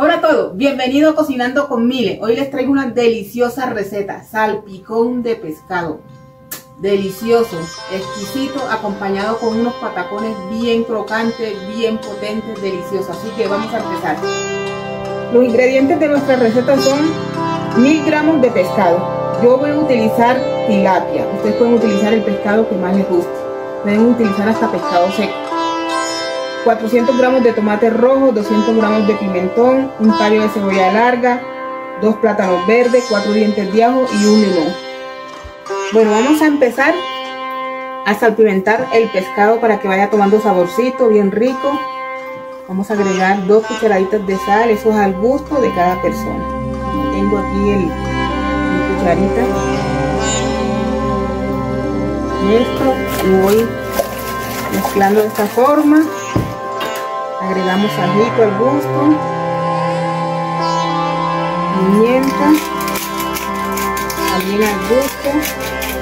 Hola a todos, bienvenidos a Cocinando con Mile. Hoy les traigo una deliciosa receta, salpicón de pescado. Delicioso, exquisito, acompañado con unos patacones bien crocantes, bien potentes, deliciosos. Así que vamos a empezar. Los ingredientes de nuestra receta son 1000 gramos de pescado. Yo voy a utilizar tilapia. Ustedes pueden utilizar el pescado que más les guste. Pueden utilizar hasta pescado seco. 400 gramos de tomate rojo, 200 gramos de pimentón, un tallo de cebolla larga, dos plátanos verdes, cuatro dientes de ajo y un limón. Bueno, vamos a empezar a salpimentar el pescado para que vaya tomando saborcito bien rico. Vamos a agregar dos cucharaditas de sal, eso es al gusto de cada persona. Tengo aquí el, mi cucharita. Esto lo voy mezclando de esta forma agregamos ajito al gusto pimienta también al gusto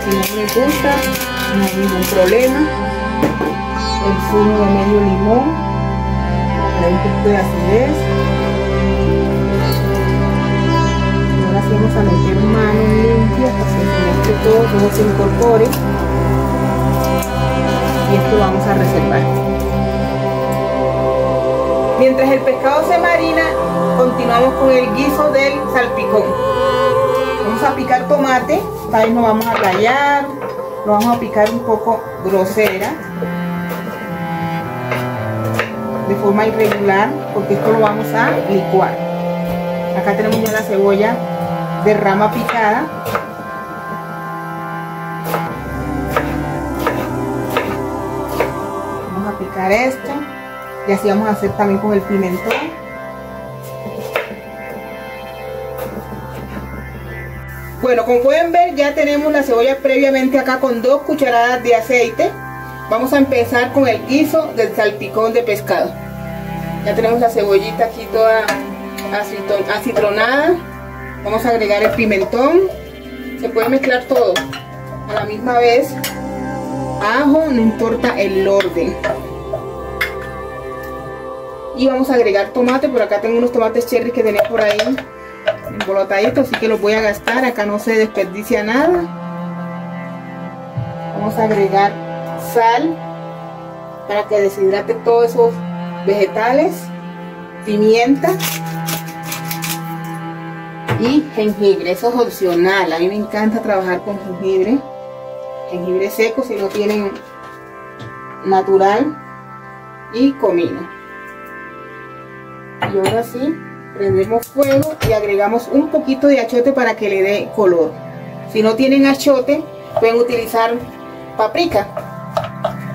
si no les gusta no hay ningún problema. El zumo de medio limón para un poquito de acidez. Ahora sí vamos a meter manos limpias para que todo, todo se incorpore. Y esto vamos a reservar Mientras el pescado se marina, continuamos con el guiso del salpicón. Vamos a picar tomate, esta vez no vamos a tallar, lo vamos a picar un poco grosera, de forma irregular, porque esto lo vamos a licuar. Acá tenemos ya la cebolla de rama picada. Vamos a picar esto y así vamos a hacer también con el pimentón. Bueno como pueden ver ya tenemos la cebolla previamente acá con dos cucharadas de aceite. Vamos a empezar con el guiso del salpicón de pescado. Ya tenemos la cebollita aquí toda acitronada. Vamos a agregar el pimentón. Se puede mezclar todo. A la misma vez ajo no importa el orden y vamos a agregar tomate. Por acá tengo unos tomates cherry que tenía por ahí embolotaditos así que los voy a gastar. Acá no se desperdicia nada. Vamos a agregar sal para que deshidrate todos esos vegetales pimienta y jengibre, eso es opcional. A mí me encanta trabajar con jengibre. Jengibre seco si no tienen natural y comino y ahora sí prendemos fuego y agregamos un poquito de achote para que le dé color. Si no tienen achote pueden utilizar paprika.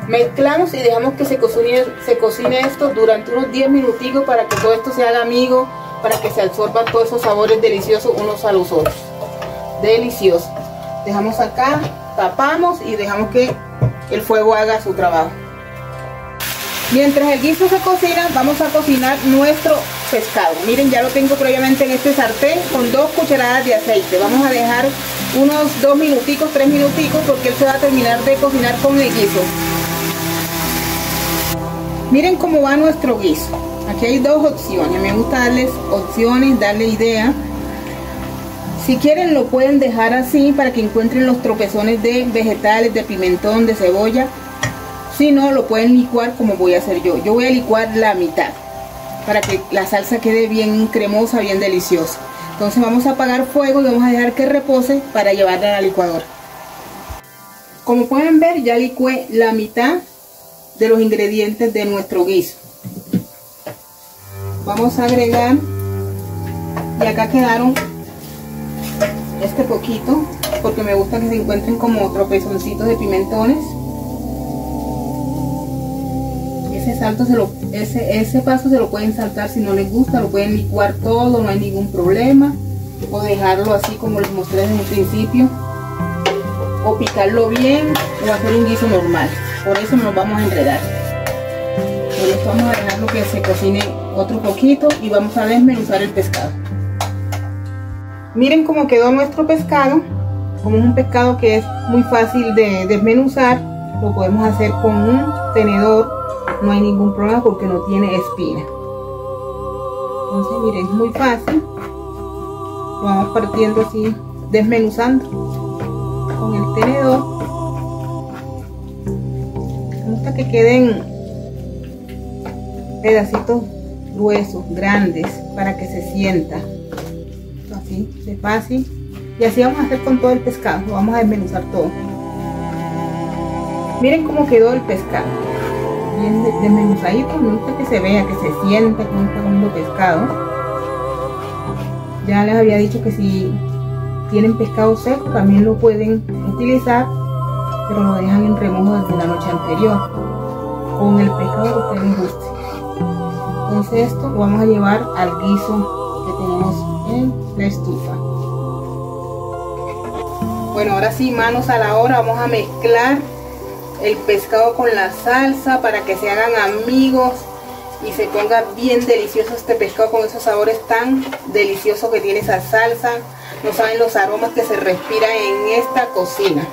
Mezclamos y dejamos que se cocine, se cocine esto durante unos 10 minuticos para que todo esto se haga amigo para que se absorban todos esos sabores deliciosos unos a los otros. Delicioso. Dejamos acá tapamos y dejamos que el fuego haga su trabajo Mientras el guiso se cocina, vamos a cocinar nuestro pescado. Miren, ya lo tengo previamente en este sartén con dos cucharadas de aceite. Vamos a dejar unos dos minuticos, tres minuticos, porque él se va a terminar de cocinar con el guiso. Miren cómo va nuestro guiso. Aquí hay dos opciones. Me gusta darles opciones, darle idea. Si quieren lo pueden dejar así para que encuentren los tropezones de vegetales, de pimentón, de cebolla si no, lo pueden licuar como voy a hacer yo. Yo voy a licuar la mitad para que la salsa quede bien cremosa, bien deliciosa. Entonces vamos a apagar fuego y vamos a dejar que repose para llevarla a la licuadora. Como pueden ver, ya licué la mitad de los ingredientes de nuestro guiso. Vamos a agregar, y acá quedaron este poquito, porque me gusta que se encuentren como tropezoncitos de pimentones. Ese, paso se lo pueden saltar si no les gusta, lo pueden licuar todo, no hay ningún problema. O dejarlo así como les mostré desde el principio. O picarlo bien o hacer un guiso normal. Por eso nos vamos a enredar. Por esto vamos a dejarlo que se cocine otro poquito y vamos a desmenuzar el pescado. Miren cómo quedó nuestro pescado. Como es un pescado que es muy fácil de desmenuzar, lo podemos hacer con un tenedor no hay ningún problema porque no tiene espina. Entonces, miren, es muy fácil. Lo vamos partiendo así, desmenuzando con el tenedor. Gusta que queden pedacitos gruesos, grandes, para que se sienta. Así, de fácil. Y así vamos a hacer con todo el pescado. Lo vamos a desmenuzar todo. Miren cómo quedó el pescado. Bien desmenuzadito. Me gusta que se vea, que se sienta como está comiendo pescado. Ya les había dicho que si tienen pescado seco también lo pueden utilizar. Pero lo dejan en remojo desde la noche anterior. Con el pescado que ustedes guste. Entonces esto lo vamos a llevar al guiso que tenemos en la estufa. Bueno, ahora sí, manos a la hora, vamos a mezclar el pescado con la salsa para que se hagan amigos y se ponga bien delicioso este pescado con esos sabores tan deliciosos que tiene esa salsa. No saben los aromas que se respiran en esta cocina.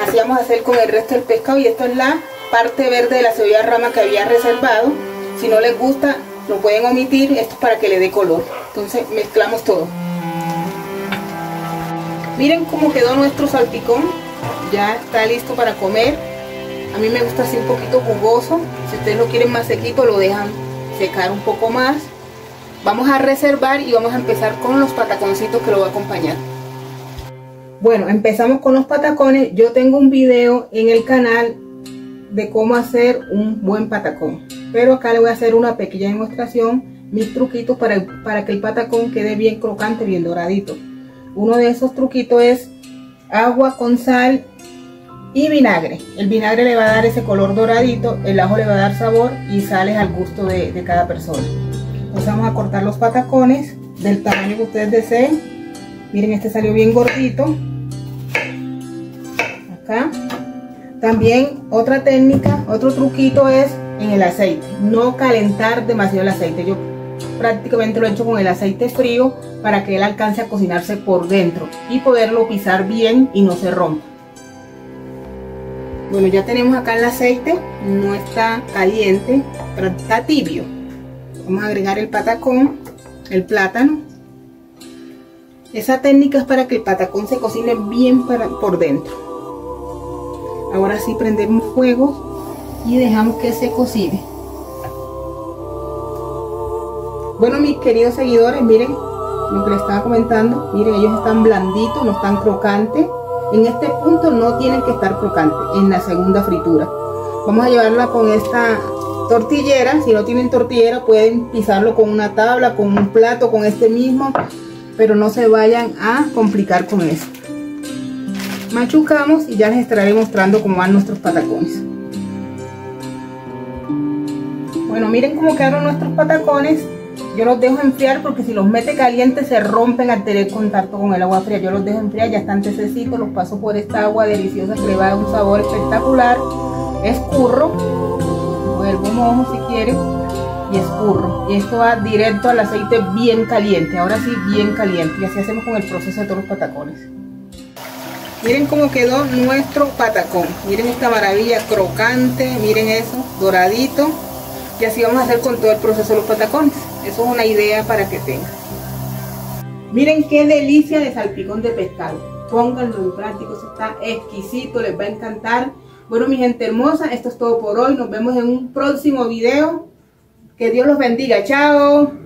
Así vamos a hacer con el resto del pescado y esto es la parte verde de la cebolla rama que había reservado. Si no les gusta, lo pueden omitir, esto es para que le dé color. Entonces mezclamos todo. Miren cómo quedó nuestro salpicón. Ya está listo para comer. A mí me gusta así un poquito jugoso. Si ustedes lo quieren más sequito, lo dejan secar un poco más. Vamos a reservar y vamos a empezar con los pataconcitos que lo va a acompañar. Bueno, empezamos con los patacones. Yo tengo un video en el canal de cómo hacer un buen patacón. Pero acá le voy a hacer una pequeña demostración, mis truquitos para, para que el patacón quede bien crocante, bien doradito. Uno de esos truquitos es agua con sal y vinagre. El vinagre le va a dar ese color doradito, el ajo le va a dar sabor y sales al gusto de, cada persona. Entonces vamos a cortar los patacones del tamaño que ustedes deseen. Miren, este salió bien gordito. Acá. También otra técnica, otro truquito es en el aceite. No calentar demasiado el aceite. Yo prácticamente lo he hecho con el aceite frío para que él alcance a cocinarse por dentro y poderlo pisar bien y no se rompa. Bueno, ya tenemos acá el aceite, no está caliente, pero está tibio. Vamos a agregar el patacón, el plátano. Esa técnica es para que el patacón se cocine bien para, por dentro. Ahora sí prendemos fuego y dejamos que se cocine. Bueno, mis queridos seguidores, miren lo que les estaba comentando. Miren, ellos están blanditos, no están crocantes. En este punto no tienen que estar crocantes, en la segunda fritura. Vamos a llevarla con esta tortillera. Si no tienen tortillera, pueden pisarlo con una tabla, con un plato, con este mismo. Pero no se vayan a complicar con eso. Machucamos y ya les estaré mostrando cómo van nuestros patacones. Bueno, miren cómo quedaron nuestros patacones. Yo los dejo enfriar porque si los mete calientes se rompen al tener contacto con el agua fría. Yo los dejo enfriar, ya están tececitos, los paso por esta agua deliciosa que le va a dar un sabor espectacular. Escurro, vuelvo mojo si quieren y escurro. Y esto va directo al aceite bien caliente, ahora sí bien caliente. Y así hacemos con el proceso de todos los patacones. Miren cómo quedó nuestro patacón. Miren esta maravilla crocante, miren eso, doradito. Y así vamos a hacer con todo el proceso de los patacones. Eso es una idea para que tengan. Miren qué delicia de salpicón de pescado. Pónganlo en práctica, está exquisito, les va a encantar. Bueno, mi gente hermosa, esto es todo por hoy. Nos vemos en un próximo video. Que Dios los bendiga. Chao.